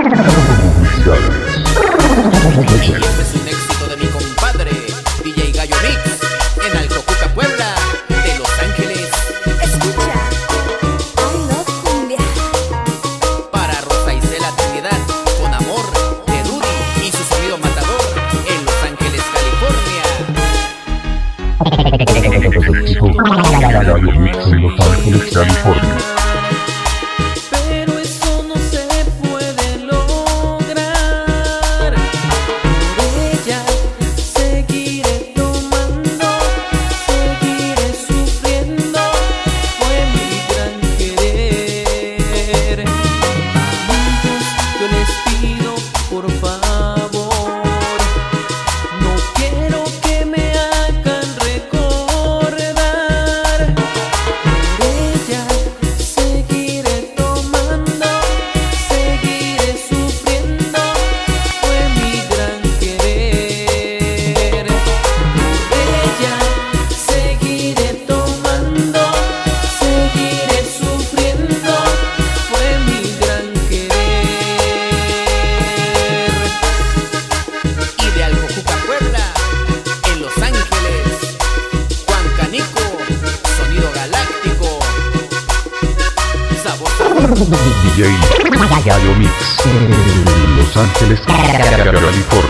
Es un éxito de mi compadre, DJ Gallo Mix, en Alcocuca, Puebla, de Los Ángeles, Escucha, I love cumbia. para Rosa Isela Trinidad, con amor, de Rudy y su sonido matador, en Los Ángeles, California. DJ Mix Los Ángeles, California.